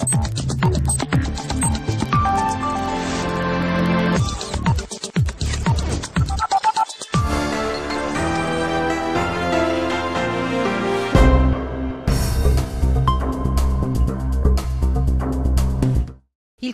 Il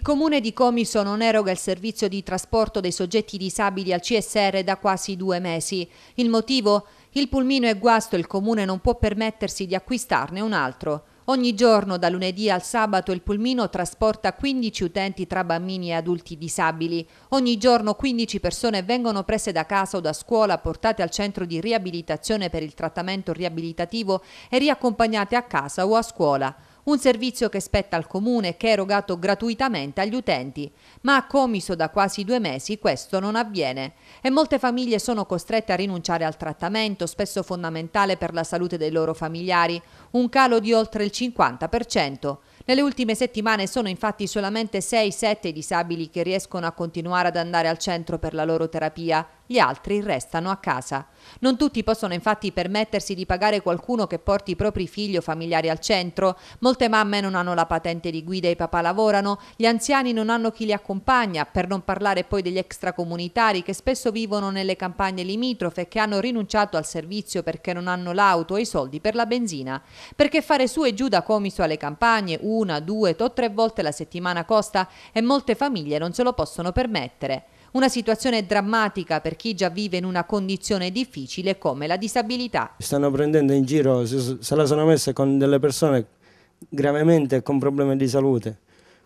comune di Comiso non eroga il servizio di trasporto dei soggetti disabili al CSR da quasi due mesi. Il motivo? Il pulmino è guasto e il comune non può permettersi di acquistarne un altro. Ogni giorno, da lunedì al sabato, il pulmino trasporta 15 utenti tra bambini e adulti disabili. Ogni giorno 15 persone vengono prese da casa o da scuola, portate al centro di riabilitazione per il trattamento riabilitativo e riaccompagnate a casa o a scuola un servizio che spetta al comune che è erogato gratuitamente agli utenti, ma a Comiso da quasi due mesi questo non avviene e molte famiglie sono costrette a rinunciare al trattamento, spesso fondamentale per la salute dei loro familiari, un calo di oltre il 50%. Nelle ultime settimane sono infatti solamente 6-7 disabili che riescono a continuare ad andare al centro per la loro terapia, gli altri restano a casa. Non tutti possono infatti permettersi di pagare qualcuno che porti i propri figli o familiari al centro. Molte mamme non hanno la patente di guida e i papà lavorano, gli anziani non hanno chi li accompagna, per non parlare poi degli extracomunitari che spesso vivono nelle campagne limitrofe e che hanno rinunciato al servizio perché non hanno l'auto e i soldi per la benzina. Perché fare su e giù da Comiso alle campagne una, due o tre volte la settimana costa e molte famiglie non se lo possono permettere. Una situazione drammatica per chi già vive in una condizione difficile come la disabilità. Stanno prendendo in giro, se la sono messa con delle persone gravemente con problemi di salute,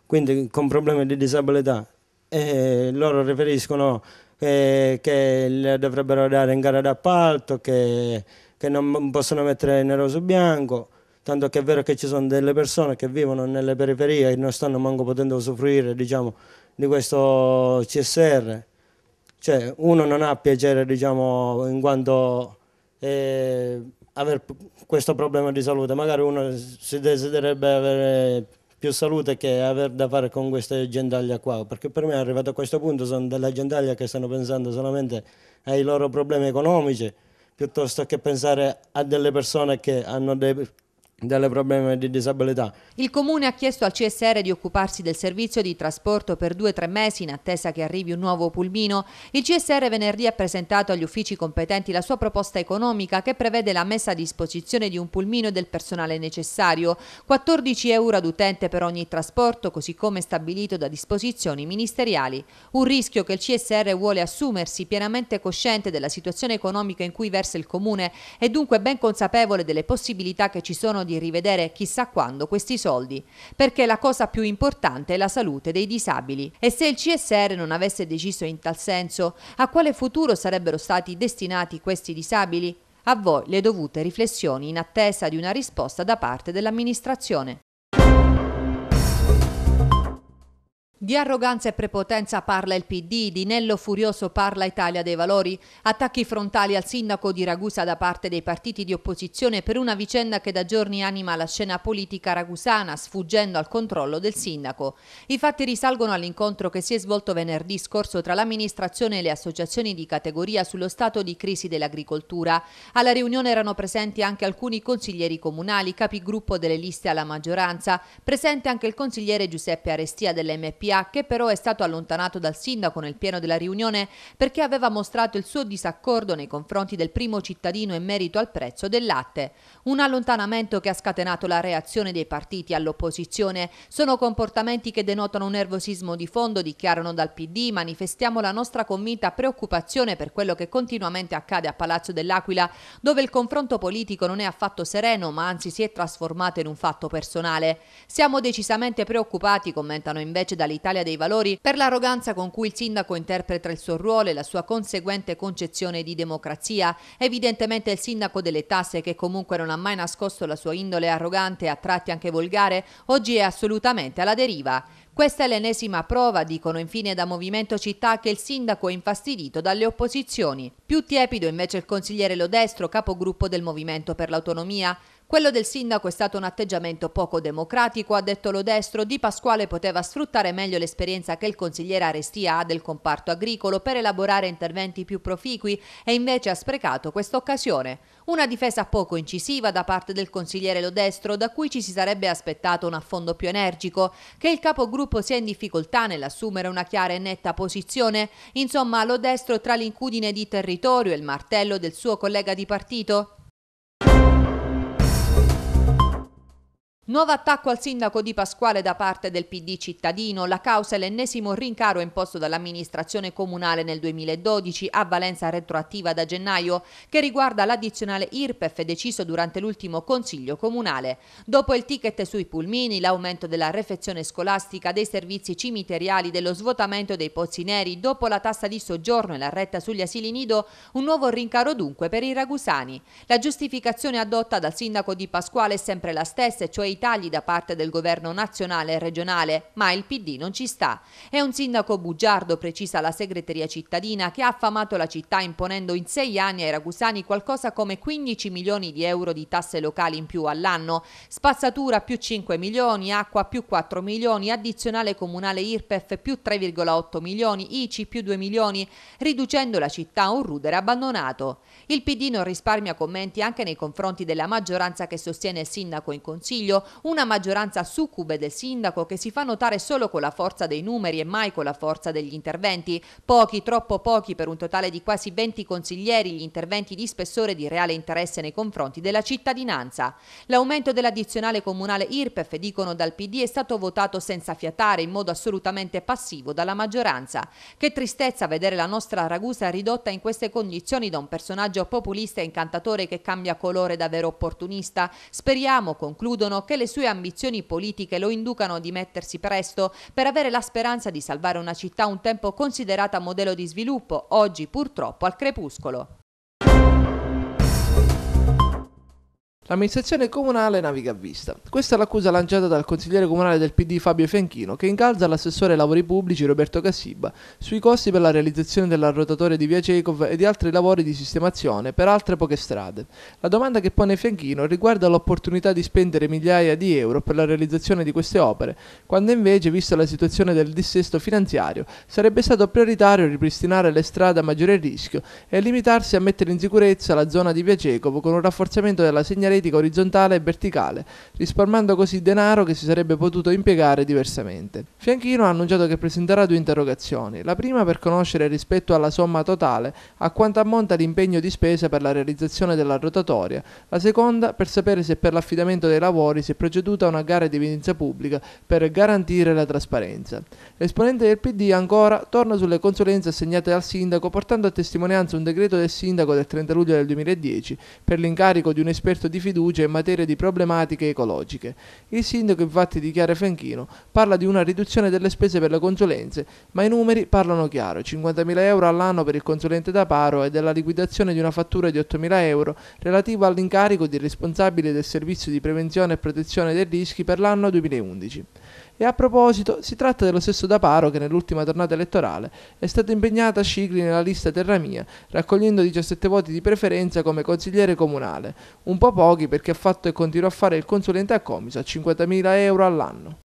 quindi con problemi di disabilità e loro riferiscono che, le dovrebbero dare in gara d'appalto, che, che non possono mettere nero su bianco tanto che è vero che ci sono delle persone che vivono nelle periferie e non stanno manco potendo usufruire diciamo, di questo CSR. Cioè, uno non ha piacere, diciamo, in quanto eh, avere questo problema di salute. Magari uno si desidererebbe avere più salute che avere da fare con queste gentaglie qua, perché per me arrivato a questo punto sono delle gentaglie che stanno pensando solamente ai loro problemi economici, piuttosto che pensare a delle persone che hanno dei delle problemi di disabilità. Il comune ha chiesto al CSR di occuparsi del servizio di trasporto per due o tre mesi in attesa che arrivi un nuovo pulmino. Il CSR venerdì ha presentato agli uffici competenti la sua proposta economica che prevede la messa a disposizione di un pulmino e del personale necessario, 14 euro ad utente per ogni trasporto, così come stabilito da disposizioni ministeriali. Un rischio che il CSR vuole assumersi pienamente cosciente della situazione economica in cui versa il comune e dunque ben consapevole delle possibilità che ci sono di rivedere chissà quando questi soldi, perché la cosa più importante è la salute dei disabili. E se il CSR non avesse deciso in tal senso, a quale futuro sarebbero stati destinati questi disabili? A voi le dovute riflessioni in attesa di una risposta da parte dell'amministrazione. Di arroganza e prepotenza parla il PD, di Nello Furioso parla Italia dei Valori, attacchi frontali al sindaco di Ragusa da parte dei partiti di opposizione per una vicenda che da giorni anima la scena politica ragusana, sfuggendo al controllo del sindaco. I fatti risalgono all'incontro che si è svolto venerdì scorso tra l'amministrazione e le associazioni di categoria sullo stato di crisi dell'agricoltura. Alla riunione erano presenti anche alcuni consiglieri comunali, capigruppo delle liste alla maggioranza, presente anche il consigliere Giuseppe Arestia dell'MP PA che però è stato allontanato dal sindaco nel pieno della riunione perché aveva mostrato il suo disaccordo nei confronti del primo cittadino in merito al prezzo del latte. Un allontanamento che ha scatenato la reazione dei partiti all'opposizione. Sono comportamenti che denotano un nervosismo di fondo, dichiarano dal PD, manifestiamo la nostra convinta preoccupazione per quello che continuamente accade a Palazzo dell'Aquila, dove il confronto politico non è affatto sereno, ma anzi si è trasformato in un fatto personale. Siamo decisamente preoccupati, commentano invece dall'Italia dall'Italia dei Valori per l'arroganza con cui il sindaco interpreta il suo ruolo e la sua conseguente concezione di democrazia. Evidentemente il sindaco delle tasse, che comunque non ha mai nascosto la sua indole arrogante e a tratti anche volgare, oggi è assolutamente alla deriva. Questa è l'ennesima prova, dicono infine da Movimento Città, che il sindaco è infastidito dalle opposizioni. Più tiepido invece il consigliere Lodestro, capogruppo del Movimento per l'Autonomia. Quello del sindaco è stato un atteggiamento poco democratico, ha detto Lodestro. Di Pasquale poteva sfruttare meglio l'esperienza che il consigliere Arestia ha del comparto agricolo per elaborare interventi più proficui e invece ha sprecato questa occasione. Una difesa poco incisiva da parte del consigliere Lodestro, da cui ci si sarebbe aspettato un affondo più energico, che il capogruppo sia in difficoltà nell'assumere una chiara e netta posizione. Insomma, Lodestro tra l'incudine di territorio e il martello del suo collega di partito? Nuovo attacco al sindaco di Pasquale da parte del PD cittadino. La causa è l'ennesimo rincaro imposto dall'amministrazione comunale nel 2012 a valenza retroattiva da gennaio, che riguarda l'addizionale IRPEF deciso durante l'ultimo consiglio comunale. Dopo il ticket sui pulmini, l'aumento della refezione scolastica, dei servizi cimiteriali, dello svuotamento dei pozzi neri, dopo la tassa di soggiorno e la retta sugli asili nido, un nuovo rincaro dunque per i ragusani. La giustificazione adotta dal sindaco di Pasquale è sempre la stessa, cioè i tagli da parte del governo nazionale e regionale, ma il PD non ci sta. È un sindaco bugiardo, precisa la segreteria cittadina, che ha affamato la città imponendo in sei anni ai ragusani qualcosa come 15 milioni di euro di tasse locali in più all'anno, spazzatura più 5 milioni, acqua più 4 milioni, addizionale comunale IRPEF più 3,8 milioni, ICI più 2 milioni, riducendo la città a un rudere abbandonato. Il PD non risparmia commenti anche nei confronti della maggioranza che sostiene il sindaco in consiglio, una maggioranza succube del sindaco che si fa notare solo con la forza dei numeri e mai con la forza degli interventi. Pochi, troppo pochi per un totale di quasi 20 consiglieri gli interventi di spessore di reale interesse nei confronti della cittadinanza. L'aumento dell'addizionale comunale IRPEF, dicono dal PD, è stato votato senza fiatare, in modo assolutamente passivo dalla maggioranza. Che tristezza vedere la nostra Ragusa ridotta in queste condizioni da un personaggio populista e incantatore che cambia colore davvero opportunista. Speriamo, concludono, che le sue ambizioni politiche lo inducano a dimettersi presto per avere la speranza di salvare una città un tempo considerata modello di sviluppo, oggi purtroppo al crepuscolo. L'amministrazione comunale naviga a vista. Questa è l'accusa lanciata dal consigliere comunale del PD Fabio Fianchino, che incalza l'assessore ai lavori pubblici Roberto Cassiba sui costi per la realizzazione della rotatoria di Via Cecov e di altri lavori di sistemazione per altre poche strade. La domanda che pone Fianchino riguarda l'opportunità di spendere migliaia di euro per la realizzazione di queste opere, quando invece, vista la situazione del dissesto finanziario, sarebbe stato prioritario ripristinare le strade a maggiore rischio e limitarsi a mettere in sicurezza la zona di Via Cecov con un rafforzamento della segnaletica politica orizzontale e verticale, risparmiando così denaro che si sarebbe potuto impiegare diversamente. Fianchino ha annunciato che presenterà due interrogazioni, la prima per conoscere rispetto alla somma totale a quanto ammonta l'impegno di spesa per la realizzazione della rotatoria, la seconda per sapere se per l'affidamento dei lavori si è proceduta a una gara di evidenza pubblica per garantire la trasparenza. L'esponente del PD ancora torna sulle consulenze assegnate al sindaco portando a testimonianza un decreto del sindaco del 30 luglio del 2010 per l'incarico di un esperto di fiducia in materia di problematiche ecologiche. Il sindaco infatti dichiara Franchino, parla di una riduzione delle spese per le consulenze, ma i numeri parlano chiaro, 50.000 euro all'anno per il consulente da paro e della liquidazione di una fattura di 8.000 euro relativa all'incarico di responsabile del servizio di prevenzione e protezione dei rischi per l'anno 2011. E a proposito, si tratta dello stesso Daparo che nell'ultima tornata elettorale è stato impegnato a Scicli nella lista Terra Mia, raccogliendo 17 voti di preferenza come consigliere comunale, un po' pochi perché ha fatto e continua a fare il consulente a Comiso a 50.000 euro all'anno.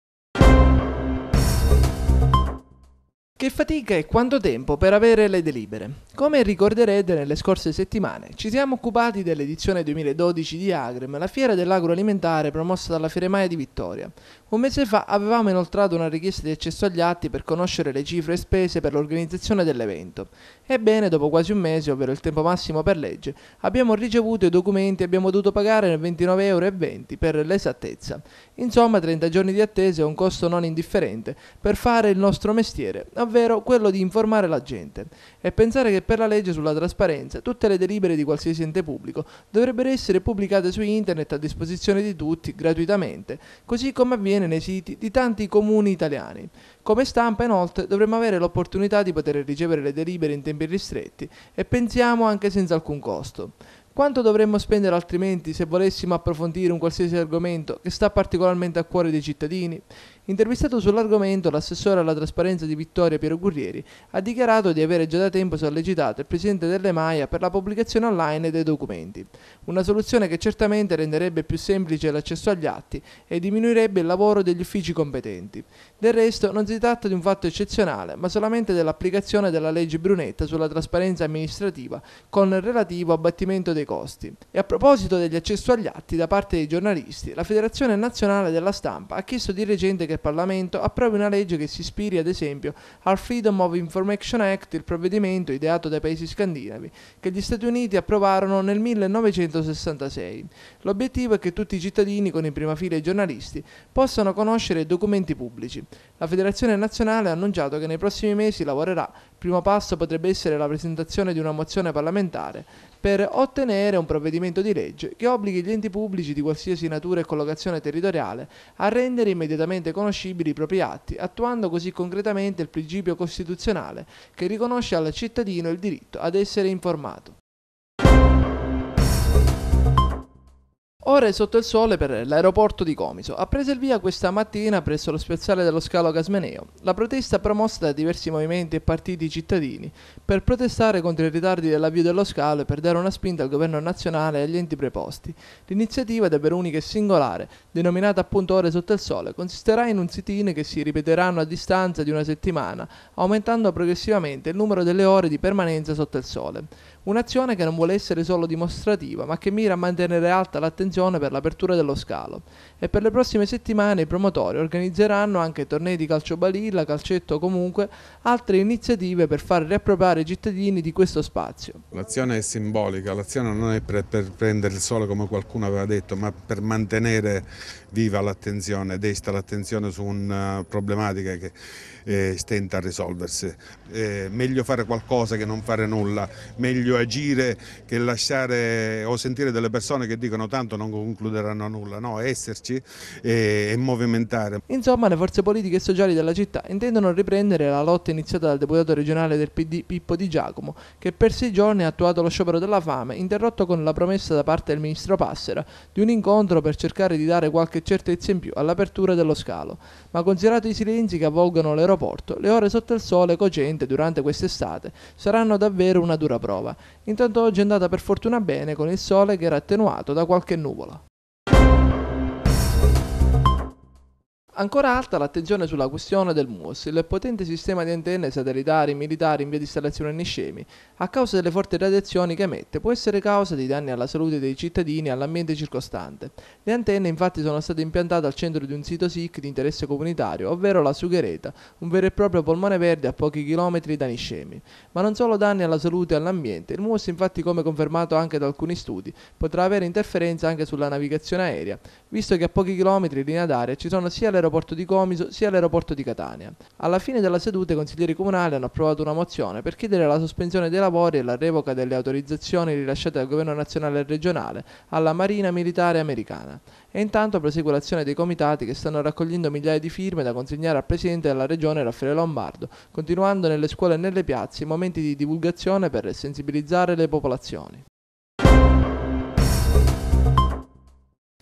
Che fatica e quanto tempo per avere le delibere. Come ricorderete nelle scorse settimane ci siamo occupati dell'edizione 2012 di Agrem, la fiera dell'agroalimentare promossa dalla Firemaia di Vittoria. Un mese fa avevamo inoltrato una richiesta di accesso agli atti per conoscere le cifre spese per l'organizzazione dell'evento. Ebbene, dopo quasi un mese, ovvero il tempo massimo per legge, abbiamo ricevuto i documenti e abbiamo dovuto pagare 29,20 euro per l'esattezza. Insomma, 30 giorni di attesa è un costo non indifferente per fare il nostro mestiere, ovvero quello di informare la gente. E pensare che per la legge sulla trasparenza tutte le delibere di qualsiasi ente pubblico dovrebbero essere pubblicate su internet a disposizione di tutti gratuitamente, così come avviene nei siti di tanti comuni italiani. Come stampa inoltre dovremmo avere l'opportunità di poter ricevere le delibere in tempi ristretti e pensiamo anche senza alcun costo. Quanto dovremmo spendere altrimenti se volessimo approfondire un qualsiasi argomento che sta particolarmente a cuore dei cittadini? Intervistato sull'argomento, l'assessore alla trasparenza di Vittoria Piero Gurrieri ha dichiarato di avere già da tempo sollecitato il presidente delle Maia per la pubblicazione online dei documenti, una soluzione che certamente renderebbe più semplice l'accesso agli atti e diminuirebbe il lavoro degli uffici competenti. Del resto non si tratta di un fatto eccezionale, ma solamente dell'applicazione della legge Brunetta sulla trasparenza amministrativa con il relativo abbattimento dei costi. E a proposito degli accesso agli atti da parte dei giornalisti, la Federazione Nazionale della Stampa ha chiesto di recente che che il Parlamento approvi una legge che si ispiri ad esempio al Freedom of Information Act, il provvedimento ideato dai paesi scandinavi, che gli Stati Uniti approvarono nel 1966. L'obiettivo è che tutti i cittadini, con in prima fila i giornalisti, possano conoscere documenti pubblici. La Federazione Nazionale ha annunciato che nei prossimi mesi lavorerà. Il primo passo potrebbe essere la presentazione di una mozione parlamentare per ottenere un provvedimento di legge che obblighi gli enti pubblici di qualsiasi natura e collocazione territoriale a rendere immediatamente conoscibili i propri atti, attuando così concretamente il principio costituzionale che riconosce al cittadino il diritto ad essere informato. Ore sotto il sole per l'aeroporto di Comiso. Ha preso il via questa mattina presso lo spiazzale dello scalo Casmeneo la protesta promossa da diversi movimenti e partiti cittadini per protestare contro i ritardi dell'avvio dello scalo e per dare una spinta al governo nazionale e agli enti preposti. L'iniziativa, davvero unica e singolare, denominata appunto Ore sotto il sole, consisterà in un sit-in che si ripeteranno a distanza di una settimana, aumentando progressivamente il numero delle ore di permanenza sotto il sole. Un'azione che non vuole essere solo dimostrativa, ma che mira a mantenere alta l'attenzione per l'apertura dello scalo. E per le prossime settimane i promotori organizzeranno anche tornei di calcio balilla, calcetto comunque altre iniziative per far riappropriare i cittadini di questo spazio. L'azione è simbolica, l'azione non è per, per prendere il sole come qualcuno aveva detto, ma per mantenere viva l'attenzione, desta l'attenzione su una problematica che eh, stenta a risolversi. Eh, meglio fare qualcosa che non fare nulla, meglio agire che lasciare o sentire delle persone che dicono tanto non concluderanno nulla, no, esserci e, e movimentare. Insomma le forze politiche e sociali della città intendono riprendere la lotta iniziata dal deputato regionale del PD Pippo Di Giacomo, che per sei giorni ha attuato lo sciopero della fame, interrotto con la promessa da parte del ministro Passera di un incontro per cercare di dare qualche certezza in più all'apertura dello scalo. Ma considerato i silenzi che avvolgono l'aeroporto, le ore sotto il sole cogente durante quest'estate saranno davvero una dura prova. Intanto oggi è andata per fortuna bene con il sole che era attenuato da qualche nuvola. Ancora alta l'attenzione sulla questione del MUOS, il potente sistema di antenne satellitari militari in via di installazione a Niscemi, a causa delle forti radiazioni che emette, può essere causa di danni alla salute dei cittadini e all'ambiente circostante. Le antenne infatti sono state impiantate al centro di un sito SIC di interesse comunitario, ovvero la Sughereta, un vero e proprio polmone verde a pochi chilometri da Niscemi. Ma non solo danni alla salute e all'ambiente, il MUOS infatti come confermato anche da alcuni studi, potrà avere interferenza anche sulla navigazione aerea, visto che a pochi chilometri in linea d'aria ci sono sia le all'aeroporto di Comiso sia all'aeroporto di Catania. Alla fine della seduta i consiglieri comunali hanno approvato una mozione per chiedere la sospensione dei lavori e la revoca delle autorizzazioni rilasciate dal governo nazionale e regionale alla Marina Militare Americana. E intanto prosegue l'azione dei comitati che stanno raccogliendo migliaia di firme da consegnare al presidente della regione Raffaele Lombardo, continuando nelle scuole e nelle piazze i momenti di divulgazione per sensibilizzare le popolazioni.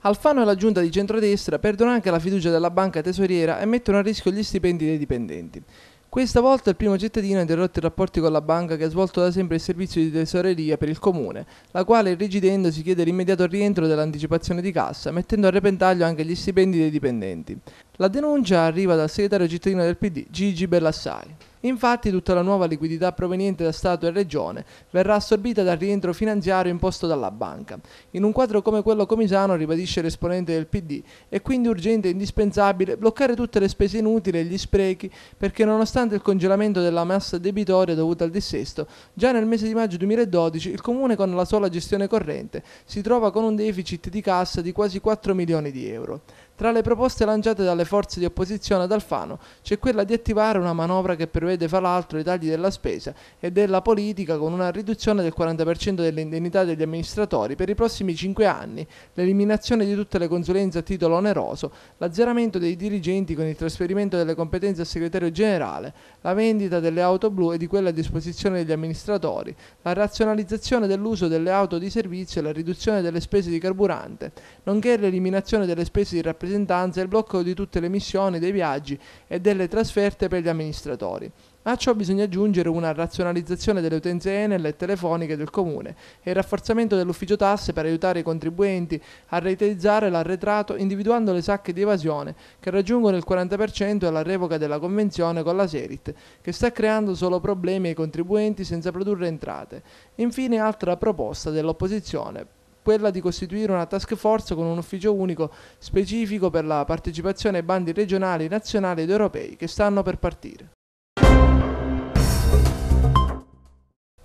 Alfano e la giunta di centrodestra perdono anche la fiducia della banca tesoriera e mettono a rischio gli stipendi dei dipendenti. Questa volta il primo cittadino ha interrotto i rapporti con la banca che ha svolto da sempre il servizio di tesoreria per il comune, la quale irrigidendo si chiede l'immediato rientro dell'anticipazione di cassa, mettendo a repentaglio anche gli stipendi dei dipendenti. La denuncia arriva dal segretario cittadino del PD, Gigi Bellassai. Infatti tutta la nuova liquidità proveniente da Stato e Regione verrà assorbita dal rientro finanziario imposto dalla banca. In un quadro come quello comisano, ribadisce l'esponente del PD, è quindi urgente e indispensabile bloccare tutte le spese inutili e gli sprechi perché nonostante il congelamento della massa debitoria dovuta al dissesto, già nel mese di maggio 2012 il Comune con la sola gestione corrente si trova con un deficit di cassa di quasi 4 milioni di euro. Tra le proposte lanciate dalle forze di opposizione ad Alfano c'è quella di attivare una manovra che prevede fra l'altro i tagli della spesa e della politica con una riduzione del 40% delle indennità degli amministratori per i prossimi 5 anni, l'eliminazione di tutte le consulenze a titolo oneroso, l'azzeramento dei dirigenti con il trasferimento delle competenze al segretario generale, la vendita delle auto blu e di quelle a disposizione degli amministratori, la razionalizzazione dell'uso delle auto di servizio e la riduzione delle spese di carburante, nonché l'eliminazione delle spese di rappresentanza e il blocco di tutte le missioni, dei viaggi e delle trasferte per gli amministratori. A ciò bisogna aggiungere una razionalizzazione delle utenze Enel e telefoniche del comune e il rafforzamento dell'ufficio tasse per aiutare i contribuenti a realizzare l'arretrato individuando le sacche di evasione che raggiungono il 40% e la revoca della convenzione con la Serit, che sta creando solo problemi ai contribuenti senza produrre entrate. Infine altra proposta dell'opposizione quella di costituire una task force con un ufficio unico specifico per la partecipazione ai bandi regionali, nazionali ed europei che stanno per partire.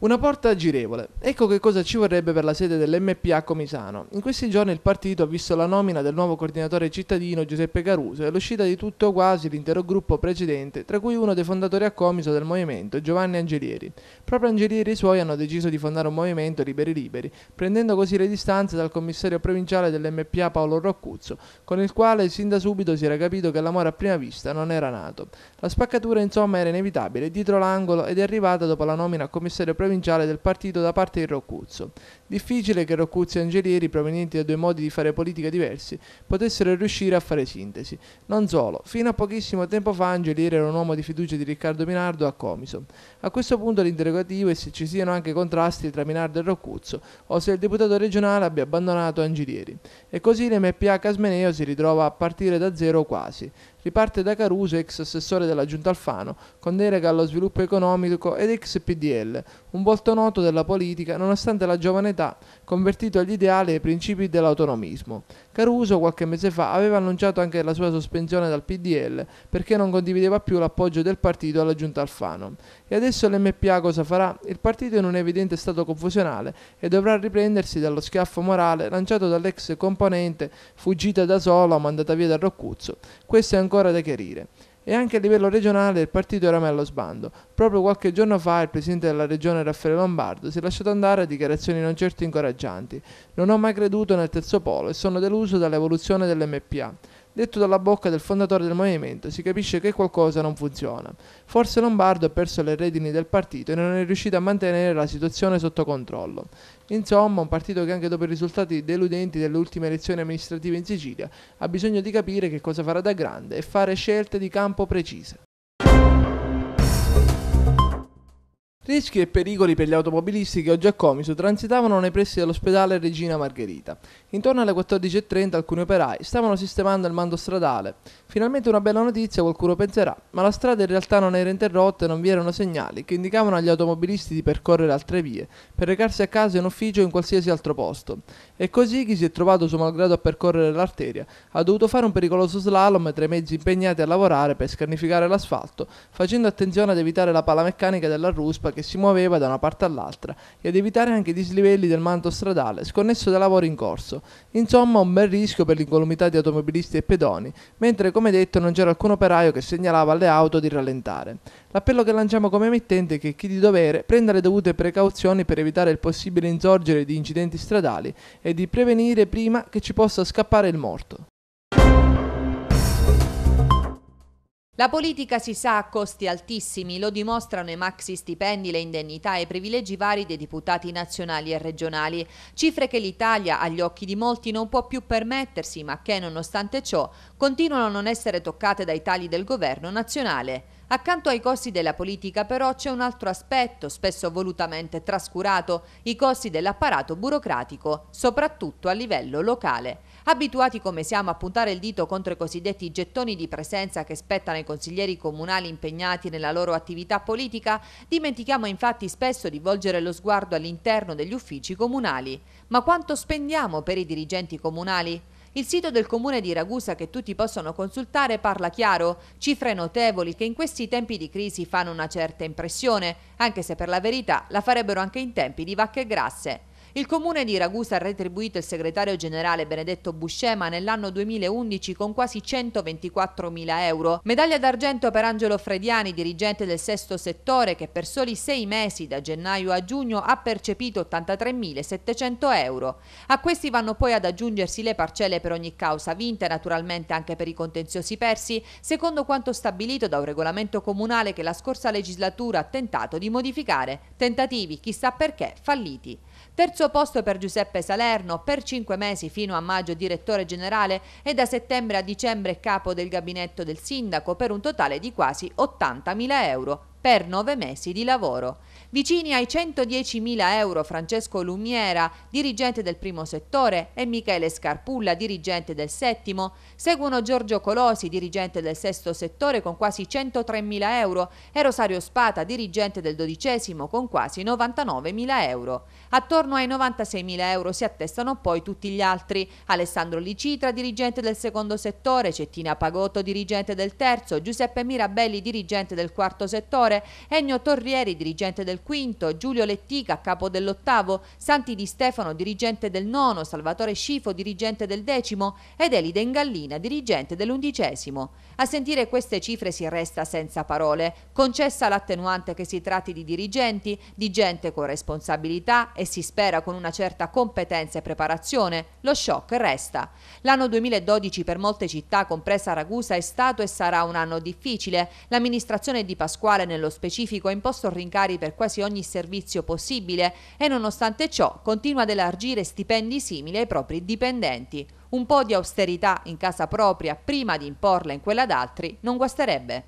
Una porta girevole. Ecco che cosa ci vorrebbe per la sede dell'MPA Comisano. In questi giorni il partito ha visto la nomina del nuovo coordinatore cittadino Giuseppe Caruso e l'uscita di tutto quasi l'intero gruppo precedente, tra cui uno dei fondatori a Comiso del movimento, Giovanni Angelieri. Proprio Angelieri e i suoi hanno deciso di fondare un movimento Liberi Liberi, prendendo così le distanze dal commissario provinciale dell'MPA Paolo Roccuzzo, con il quale sin da subito si era capito che l'amore a prima vista non era nato. La spaccatura insomma era inevitabile, dietro l'angolo ed è arrivata dopo la nomina a commissario provinciale del partito da parte di Roccuzzo. Difficile che Roccuzzo e Angelieri, provenienti da due modi di fare politica diversi, potessero riuscire a fare sintesi. Non solo, fino a pochissimo tempo fa Angelieri era un uomo di fiducia di Riccardo Minardo a Comiso. A questo punto l'interrogativo è se ci siano anche contrasti tra Minardo e Roccuzzo, o se il deputato regionale abbia abbandonato Angelieri. E così l'MPA Casmeneo si ritrova a partire da zero quasi riparte da Caruso, ex assessore della Giunta Alfano, con delega allo sviluppo economico ed ex PDL, un volto noto della politica nonostante la giovane età, convertito agli ideali e ai principi dell'autonomismo. Caruso qualche mese fa aveva annunciato anche la sua sospensione dal PDL perché non condivideva più l'appoggio del partito alla giunta Alfano. E adesso l'MPA cosa farà? Il partito è in un evidente stato confusionale e dovrà riprendersi dallo schiaffo morale lanciato dall'ex componente fuggita da sola o mandata via da Roccuzzo. Questo è ancora da chiarire e anche a livello regionale il partito era allo sbando. Proprio qualche giorno fa il presidente della regione Raffaele Lombardo si è lasciato andare a dichiarazioni non certo incoraggianti. Non ho mai creduto nel terzo polo e sono deluso dall'evoluzione dell'MPA. Detto dalla bocca del fondatore del movimento, si capisce che qualcosa non funziona. Forse Lombardo ha perso le redini del partito e non è riuscito a mantenere la situazione sotto controllo. Insomma, un partito che anche dopo i risultati deludenti delle ultime elezioni amministrative in Sicilia ha bisogno di capire che cosa farà da grande e fare scelte di campo precise. Rischi e pericoli per gli automobilisti che oggi a Comiso transitavano nei pressi dell'ospedale Regina Margherita. Intorno alle 14.30 alcuni operai stavano sistemando il mando stradale. Finalmente una bella notizia, qualcuno penserà, ma la strada in realtà non era interrotta e non vi erano segnali che indicavano agli automobilisti di percorrere altre vie, per recarsi a casa, in ufficio o in qualsiasi altro posto. E così chi si è trovato suo malgrado a percorrere l'arteria ha dovuto fare un pericoloso slalom tra i mezzi impegnati a lavorare per scarnificare l'asfalto, facendo attenzione ad evitare la pala meccanica della ruspa che si muoveva da una parte all'altra e ad evitare anche i dislivelli del manto stradale sconnesso dai lavori in corso. Insomma, un bel rischio per l'incolumità di automobilisti e pedoni, mentre come detto non c'era alcun operaio che segnalava alle auto di rallentare. L'appello che lanciamo come emittente è che chi di dovere prenda le dovute precauzioni per evitare il possibile insorgere di incidenti stradali e di prevenire prima che ci possa scappare il morto. La politica si sa a costi altissimi, lo dimostrano i maxi stipendi, le indennità e i privilegi vari dei deputati nazionali e regionali, cifre che l'Italia agli occhi di molti non può più permettersi, ma che nonostante ciò continuano a non essere toccate dai tagli del governo nazionale. Accanto ai costi della politica però c'è un altro aspetto, spesso volutamente trascurato, i costi dell'apparato burocratico, soprattutto a livello locale. Abituati come siamo a puntare il dito contro i cosiddetti gettoni di presenza che spettano ai consiglieri comunali impegnati nella loro attività politica, dimentichiamo infatti spesso di volgere lo sguardo all'interno degli uffici comunali. Ma quanto spendiamo per i dirigenti comunali? Il sito del comune di Ragusa che tutti possono consultare parla chiaro, cifre notevoli che in questi tempi di crisi fanno una certa impressione, anche se per la verità la farebbero anche in tempi di vacche grasse. Il comune di Ragusa ha retribuito il segretario generale Benedetto Buscema nell'anno 2011 con quasi 124 mila euro. Medaglia d'argento per Angelo Frediani, dirigente del sesto settore, che per soli sei mesi, da gennaio a giugno, ha percepito 83.700 euro. A questi vanno poi ad aggiungersi le parcelle per ogni causa vinta e naturalmente anche per i contenziosi persi, secondo quanto stabilito da un regolamento comunale che la scorsa legislatura ha tentato di modificare. Tentativi, chissà perché, falliti. Terzo posto per Giuseppe Salerno, per cinque mesi fino a maggio direttore generale e da settembre a dicembre capo del gabinetto del sindaco per un totale di quasi 80.000 euro per nove mesi di lavoro. Vicini ai 110.000 euro Francesco Lumiera, dirigente del primo settore, e Michele Scarpulla, dirigente del settimo. Seguono Giorgio Colosi, dirigente del sesto settore, con quasi 103.000 euro, e Rosario Spata, dirigente del dodicesimo, con quasi 99.000 euro. Attorno ai 96.000 euro si attestano poi tutti gli altri. Alessandro Licitra, dirigente del secondo settore, Cettina Pagotto, dirigente del terzo, Giuseppe Mirabelli, dirigente del quarto settore, direttore, Ennio Torrieri, dirigente del quinto, Giulio Lettica, capo dell'ottavo, Santi Di Stefano, dirigente del nono, Salvatore Scifo, dirigente del decimo ed Elide Ingallina, dirigente dell'undicesimo. A sentire queste cifre si resta senza parole, concessa l'attenuante che si tratti di dirigenti, di gente con responsabilità e si spera con una certa competenza e preparazione, lo shock resta. L'anno 2012 per molte città, compresa Ragusa, è stato e sarà un anno difficile. L'amministrazione di Pasquale nello nello specifico ha imposto rincari per quasi ogni servizio possibile e nonostante ciò continua ad elargire stipendi simili ai propri dipendenti. Un po' di austerità in casa propria prima di imporla in quella d'altri non guasterebbe.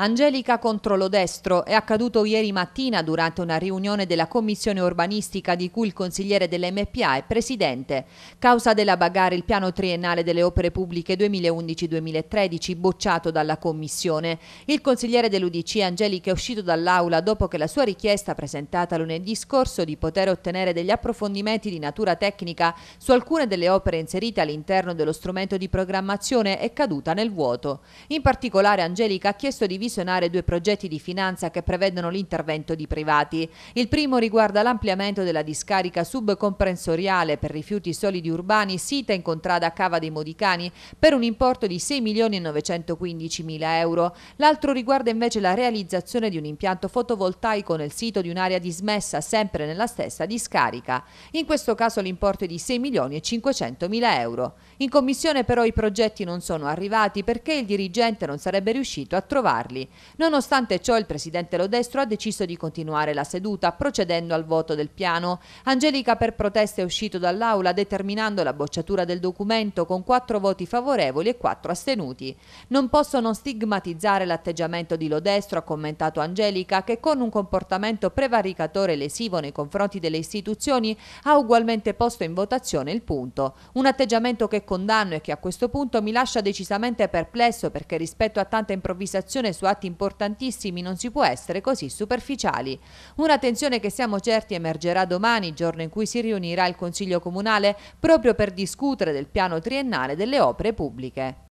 Angelica contro Lodestro è accaduto ieri mattina durante una riunione della commissione urbanistica di cui il consigliere dell'MPA è presidente. Causa della bagarre il piano triennale delle opere pubbliche 2011-2013 bocciato dalla commissione. Il consigliere dell'UDC Angelica è uscito dall'aula dopo che la sua richiesta presentata lunedì scorso di poter ottenere degli approfondimenti di natura tecnica su alcune delle opere inserite all'interno dello strumento di programmazione è caduta nel vuoto. In particolare Angelica ha chiesto di visionare due progetti di finanza che prevedono l'intervento di privati. Il primo riguarda l'ampliamento della discarica subcomprensoriale per rifiuti solidi urbani sita in contrada Cava dei Modicani per un importo di 6 milioni e 915 mila euro. L'altro riguarda invece la realizzazione di un impianto fotovoltaico nel sito di un'area dismessa sempre nella stessa discarica. In questo caso l'importo è di 6 milioni e 500 mila euro. In commissione però i progetti non sono arrivati perché il dirigente non sarebbe riuscito a trovarli locali. Nonostante ciò il presidente Lodestro ha deciso di continuare la seduta procedendo al voto del piano. Angelica per protesta è uscito dall'aula determinando la bocciatura del documento con quattro voti favorevoli e quattro astenuti. Non posso non stigmatizzare l'atteggiamento di Lodestro, ha commentato Angelica, che con un comportamento prevaricatore e lesivo nei confronti delle istituzioni ha ugualmente posto in votazione il punto. Un atteggiamento che condanno e che a questo punto mi lascia decisamente perplesso perché rispetto a tanta improvvisazione su atti importantissimi non si può essere così superficiali. Una tensione che siamo certi emergerà domani, giorno in cui si riunirà il Consiglio Comunale, proprio per discutere del piano triennale delle opere pubbliche.